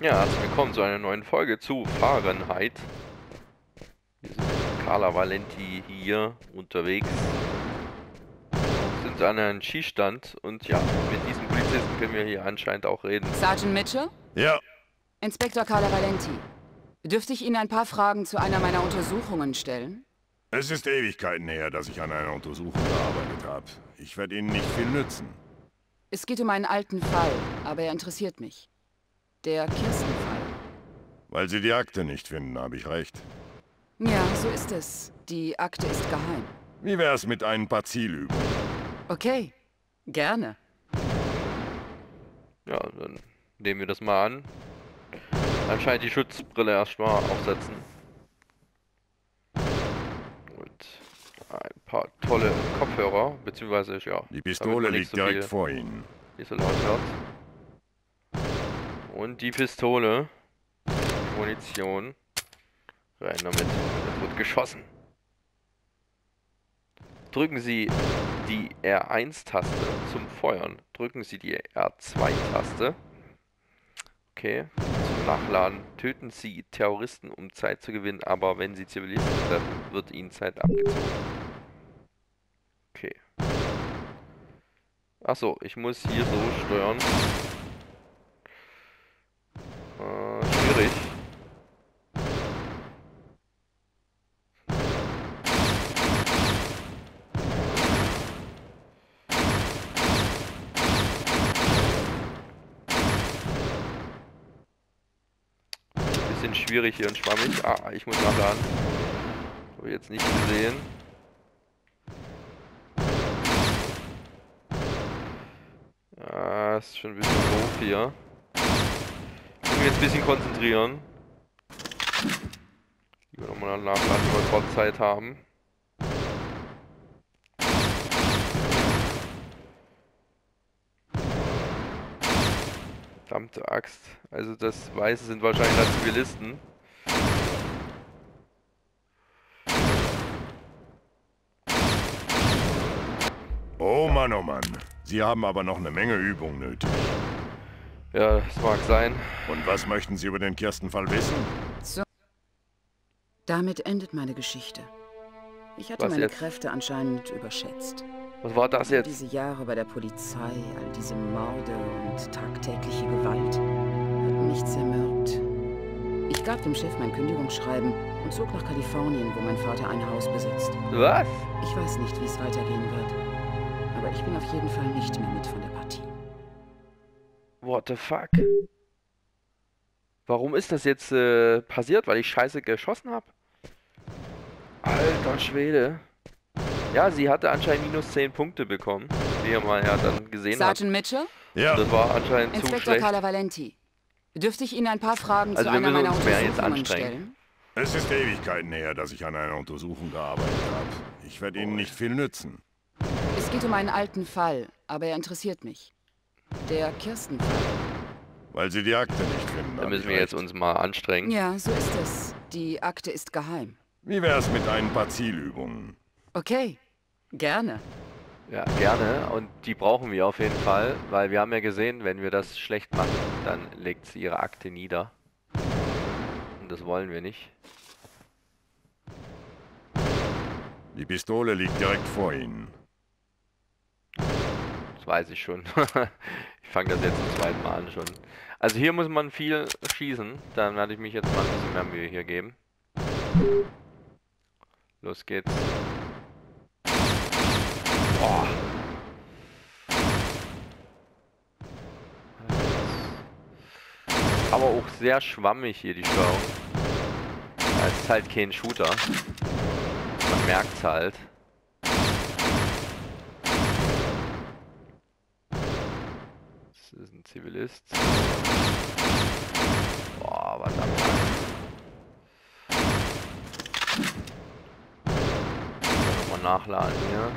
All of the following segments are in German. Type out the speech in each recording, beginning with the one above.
Ja, herzlich willkommen zu einer neuen Folge zu Fahrenheit. Wir sind mit Carla Valenti hier unterwegs. Sind an einem Skistand und ja, mit diesem Polizisten können wir hier anscheinend auch reden. Sergeant Mitchell? Ja, Inspektor Carla Valenti. Dürfte ich Ihnen ein paar Fragen zu einer meiner Untersuchungen stellen? es ist Ewigkeiten her, dass ich an einer Untersuchung gearbeitet habe. Ich werde Ihnen nicht viel nützen. Es geht um einen alten Fall, aber er interessiert mich. Der Kirstenfall. Weil Sie die Akte nicht finden, habe ich recht. Ja, so ist es. Die Akte ist geheim. Wie wär's mit ein paar Zielübungen? Okay, gerne. Ja, dann nehmen wir das mal an. Anscheinend die Schutzbrille erstmal aufsetzen. Und ein paar tolle Kopfhörer, beziehungsweise ja. Die Pistole liegt so direkt viel- vor Ihnen. Nicht so laut hört. Und die Pistole. Munition. Rein damit. Es wird geschossen. Drücken Sie die R1-Taste zum Feuern. Drücken Sie die R2-Taste. Okay. Zum Nachladen. Töten Sie Terroristen, um Zeit zu gewinnen, aber wenn Sie Zivilisten treffen, wird Ihnen Zeit abgezogen. Okay. Achso, ich muss hier so steuern. Äh, schwierig. Bisschen schwierig hier und schwammig. Ah, ich muss nachladen. Habe ich jetzt nicht gesehen. Ja, ist schon ein bisschen doof hier. Jetzt ein bisschen konzentrieren. Lieber nochmal nachladen, wenn wir gerade Zeit haben. Verdammte Axt. Also das Weiße sind wahrscheinlich dann Zivilisten. Oh Mann, oh Mann. Sie haben aber noch eine Menge Übung nötig. Ja, das mag sein. Und was möchten Sie über den Kirstenfall wissen? Damit endet meine Geschichte. Ich hatte Was meine jetzt? Kräfte anscheinend überschätzt. Was war das All jetzt? diese Jahre bei der Polizei, all diese Morde und tagtägliche Gewalt hat nichts ermürbt. Ich gab dem Chef mein Kündigungsschreiben und zog nach Kalifornien, wo mein Vater ein Haus besitzt. Was? Ich weiß nicht, wie es weitergehen wird. Aber ich bin auf jeden Fall nicht mehr mit von der Partie. What the fuck? Warum ist das jetzt äh, passiert? Weil ich scheiße geschossen habe? Alter Schwede. Ja, sie hatte anscheinend minus 10 Punkte bekommen, wie ihr mal ja dann gesehen habt. Sergeant Mitchell? Ja, Das war anscheinend zu Inspektor schlecht. Carla Valenti. Dürfte ich Ihnen ein paar Fragen Also zu einer meiner Untersuchungen stellen? es ist Ewigkeiten her, dass ich an einer Untersuchung gearbeitet habe. Ich werde Ihnen nicht viel nützen. Es geht um einen alten Fall, aber er interessiert mich. Der Kirstenfall. Weil Sie die Akte nicht finden, Da müssen wir jetzt uns mal anstrengen. Ja, so ist es. Die Akte ist geheim. Wie wär's mit ein paar Zielübungen? Okay, gerne. Ja, gerne. Und die brauchen wir auf jeden Fall, weil wir haben ja gesehen, wenn wir das schlecht machen, dann legt sie ihre Akte nieder. Und das wollen wir nicht. Die Pistole liegt direkt vor Ihnen. Weiß ich schon. ich fange das jetzt zum zweiten Mal an schon. Also hier muss man viel schießen. Dann werde ich mich jetzt mal ein bisschen mehr Mühe hier geben. Los geht's. Boah. Aber auch sehr schwammig hier die Steuerung. Es ist halt kein Shooter. Man merkt's halt. Das ist ein Zivilist. Boah, verdammt. Nochmal nachladen hier.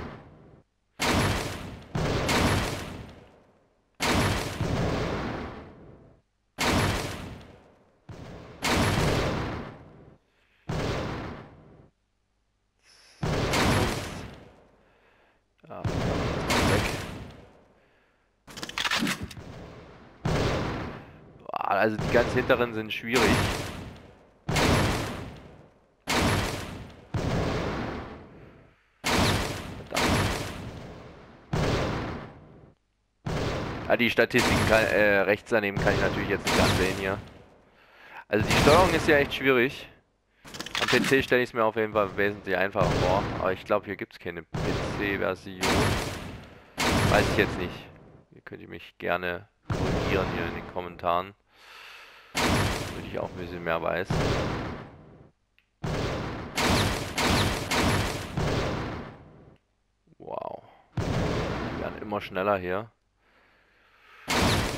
Ja, das ist weg. Also die ganz hinteren sind schwierig. Ah, die Statistiken kann, äh, rechts daneben kann ich natürlich jetzt nicht ansehen hier. Also die Steuerung ist ja echt schwierig. Am PC stelle ich es mir auf jeden Fall wesentlich einfacher vor. Aber ich glaube, hier gibt es keine PC-Version. Weiß ich jetzt nicht. Ihr könnt mich gerne korrigieren hier in den Kommentaren. Ich auch ein bisschen mehr weiß. Wow. Die werden immer schneller hier.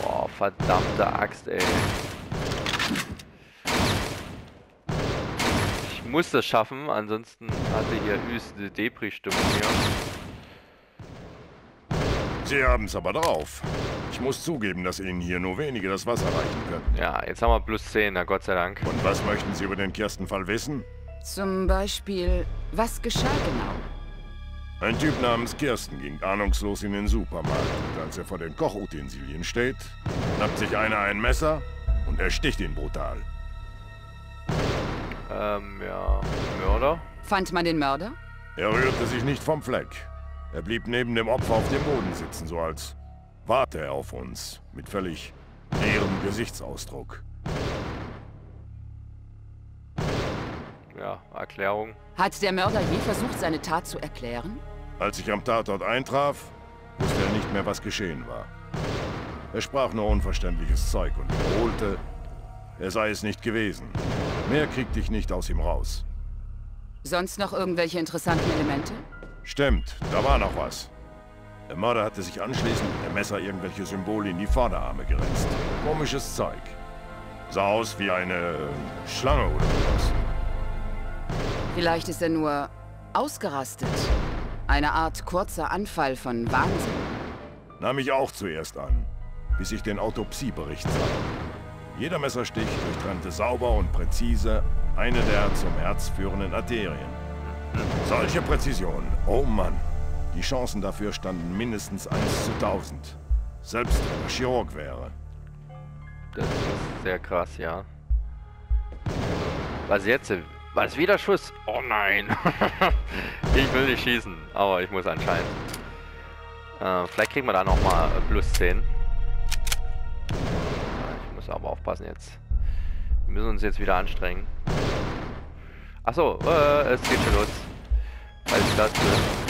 Boah, verdammte Axt, ey. Ich muss das schaffen, ansonsten hatte hier üste Depri-Stimmung hier. Sie haben es aber drauf. Ich muss zugeben, dass Ihnen hier nur wenige das Wasser reichen können. Ja, jetzt haben wir plus 10, na Gott sei Dank. Und was möchten Sie über den Kirstenfall wissen? Zum Beispiel, was geschah genau? Ein Typ namens Kirsten ging ahnungslos in den Supermarkt und als er vor den Kochutensilien steht, schnappt sich einer ein Messer und ersticht ihn brutal. Ähm, ja, Mörder? Fand man den Mörder? Er rührte sich nicht vom Fleck. Er blieb neben dem Opfer auf dem Boden sitzen, so als warte er auf uns, mit völlig leerem Gesichtsausdruck. Ja, Erklärung. Hat der Mörder je versucht, seine Tat zu erklären? Als ich am Tatort eintraf, wusste er nicht mehr, was geschehen war. Er sprach nur unverständliches Zeug und wiederholte, er sei es nicht gewesen. Mehr kriegte ich nicht aus ihm raus. Sonst noch irgendwelche interessanten Elemente? Stimmt, da war noch was. Der Mörder hatte sich anschließend mit dem Messer irgendwelche Symbole in die Vorderarme geritzt. Komisches Zeug. Sah aus wie eine äh, Schlange oder sowas. Vielleicht ist er nur ausgerastet. Eine Art kurzer Anfall von Wahnsinn. Nahm ich auch zuerst an, bis ich den Autopsiebericht sah. Jeder Messerstich durchtrennte sauber und präzise eine der zum Herz führenden Arterien. Solche Präzision, oh Mann. Die Chancen dafür standen mindestens 1 zu 1000. Selbst wenn er Chirurg wäre. Das ist sehr krass, ja. Was jetzt? Was wieder Schuss? Oh nein. ich will nicht schießen, aber ich muss anscheinend. Äh, vielleicht kriegen wir da nochmal plus 10. Ich muss aber aufpassen jetzt. Wir müssen uns jetzt wieder anstrengen. Achso, äh, es geht schon los. Als das.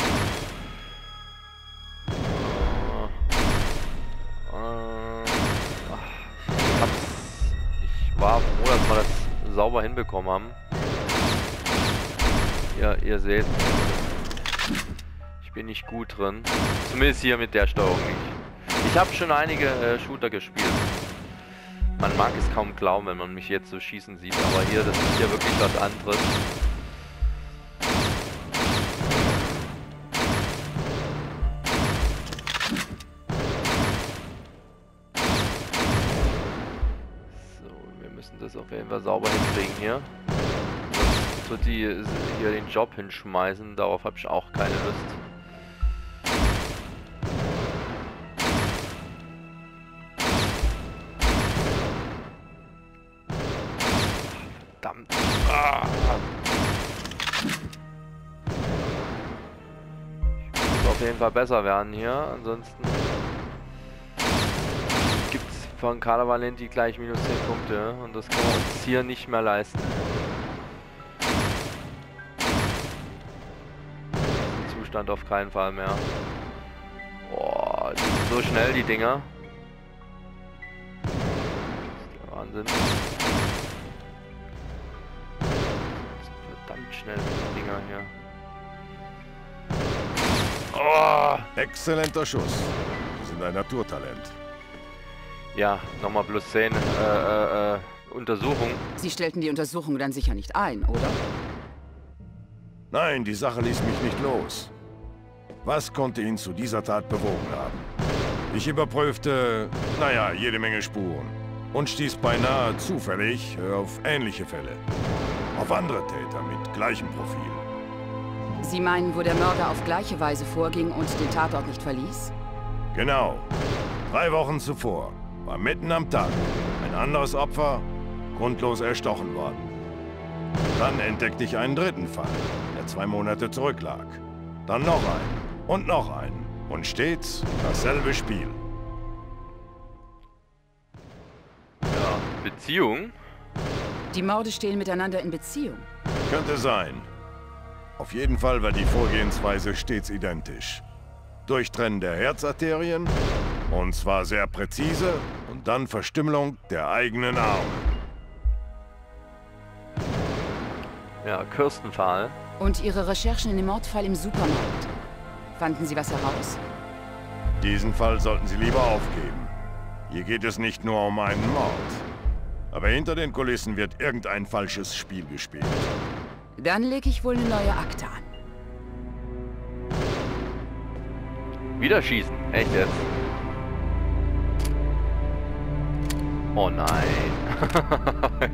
Froh, dass wir das sauber hinbekommen haben. Ja, ihr seht, ich bin nicht gut drin. Zumindest hier mit der Steuerung nicht. Ich habe schon einige äh, Shooter gespielt. Man mag es kaum glauben, wenn man mich jetzt so schießen sieht, aber hier, das ist ja wirklich was anderes. Das auf jeden Fall sauber hinkriegen hier. Wird die hier den Job hinschmeißen, darauf habe ich auch keine Lust. Ah. Jeden Fall besser werden hier, ansonsten von Carla Valenti gleich minus 10 Punkte und das können wir uns hier nicht mehr leisten. Zustand auf keinen Fall mehr. Boah, die sind so schnell die Dinger. Das ist der Wahnsinn. Verdammt schnell die Dinger hier. Oh! Exzellenter Schuss. Sie sind ein Naturtalent. Ja, nochmal plus 10. Äh, äh, äh, Untersuchung. Sie stellten die Untersuchung dann sicher nicht ein, oder? Nein, die Sache ließ mich nicht los. Was konnte ihn zu dieser Tat bewogen haben? Ich überprüfte, naja, jede Menge Spuren. Und stieß beinahe zufällig auf ähnliche Fälle. Auf andere Täter mit gleichem Profil. Sie meinen, wo der Mörder auf gleiche Weise vorging und den Tatort nicht verließ? Genau. Drei Wochen zuvor war mitten am Tag ein anderes Opfer grundlos erstochen worden. Dann entdeckte ich einen dritten Fall, der zwei Monate zurücklag. Dann noch einen und noch einen. Und stets dasselbe Spiel. Ja, Beziehung? Die Morde stehen miteinander in Beziehung. Könnte sein. Auf jeden Fall war die Vorgehensweise stets identisch. Durchtrennen der Herzarterien, und zwar sehr präzise, und dann Verstümmelung der eigenen Arme. Ja, Kirstenfall. Und Ihre Recherchen in dem Mordfall im Supermarkt. Fanden Sie was heraus? Diesen Fall sollten Sie lieber aufgeben. Hier geht es nicht nur um einen Mord. Aber hinter den Kulissen wird irgendein falsches Spiel gespielt. Dann lege ich wohl eine neue Akte an. Wieder schießen. Echt jetzt? Oh nein.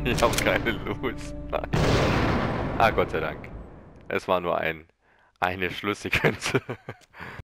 ich habe keine Lust. Nein. Ah, Gott sei Dank. Es war nur ein eine Schlusssequenz.